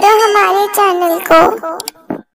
करो हमारे चैनल को।